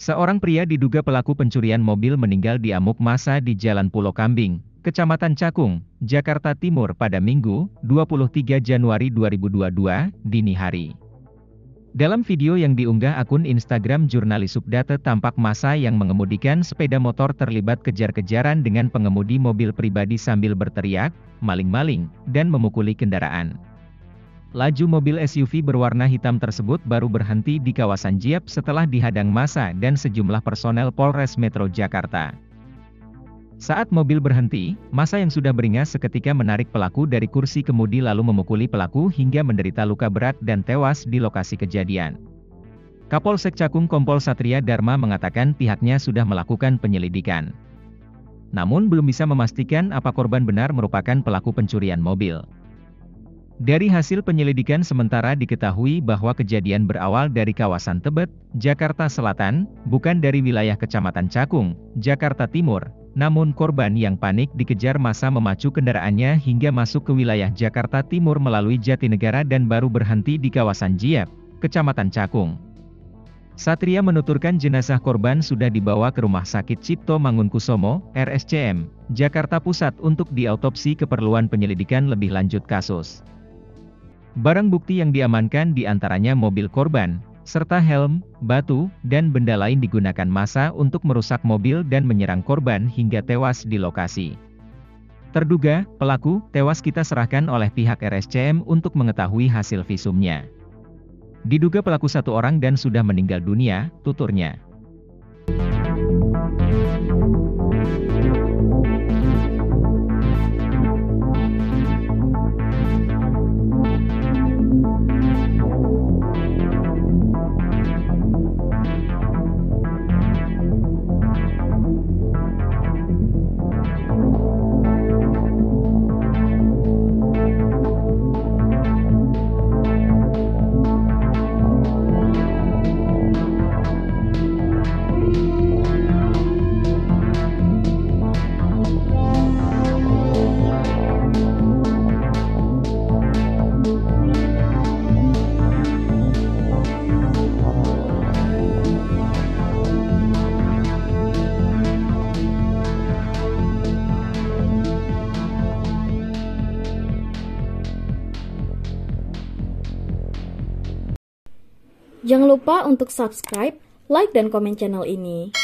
Seorang pria diduga pelaku pencurian mobil meninggal di amuk masa di Jalan Pulau Kambing, Kecamatan Cakung, Jakarta Timur pada Minggu, 23 Januari 2022, dini hari. Dalam video yang diunggah akun Instagram jurnalis Subdata tampak masa yang mengemudikan sepeda motor terlibat kejar-kejaran dengan pengemudi mobil pribadi sambil berteriak, maling-maling, dan memukuli kendaraan. Laju mobil SUV berwarna hitam tersebut baru berhenti di kawasan Jiep setelah dihadang masa dan sejumlah personel Polres Metro Jakarta. Saat mobil berhenti, masa yang sudah beringas seketika menarik pelaku dari kursi kemudi lalu memukuli pelaku hingga menderita luka berat dan tewas di lokasi kejadian. Kapolsek Cakung Kompol Satria Dharma mengatakan pihaknya sudah melakukan penyelidikan. Namun belum bisa memastikan apa korban benar merupakan pelaku pencurian mobil. Dari hasil penyelidikan sementara diketahui bahwa kejadian berawal dari kawasan Tebet, Jakarta Selatan, bukan dari wilayah Kecamatan Cakung, Jakarta Timur. Namun korban yang panik dikejar masa memacu kendaraannya hingga masuk ke wilayah Jakarta Timur melalui Jatinegara dan baru berhenti di kawasan Jiep, Kecamatan Cakung. Satria menuturkan jenazah korban sudah dibawa ke Rumah Sakit Cipto Mangunkusomo, RSCM, Jakarta Pusat untuk diautopsi keperluan penyelidikan lebih lanjut kasus. Barang bukti yang diamankan di antaranya mobil korban, serta helm, batu, dan benda lain digunakan masa untuk merusak mobil dan menyerang korban hingga tewas di lokasi. Terduga, pelaku, tewas kita serahkan oleh pihak RSCM untuk mengetahui hasil visumnya. Diduga pelaku satu orang dan sudah meninggal dunia, tuturnya. Jangan lupa untuk subscribe, like, dan komen channel ini.